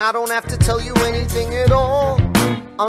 I don't have to tell you anything at all.